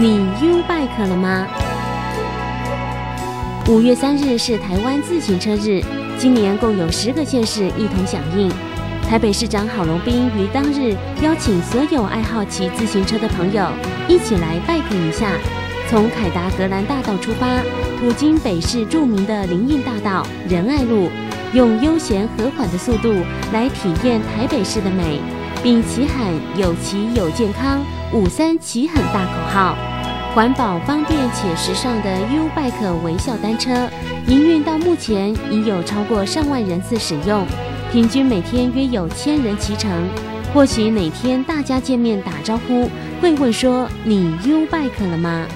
你 U Bike 了吗？五月三日是台湾自行车日，今年共有十个县市一同响应。台北市长郝龙斌于当日邀请所有爱好骑自行车的朋友一起来 bike 一下，从凯达格兰大道出发，途经北市著名的林荫大道、仁爱路，用悠闲和缓的速度来体验台北市的美，并齐喊“有骑有健康，五三齐很大”口号。环保、方便且时尚的 U Bike 微笑单车，营运到目前已有超过上万人次使用，平均每天约有千人骑乘。或许哪天大家见面打招呼，会问说：“你 U Bike 了吗？”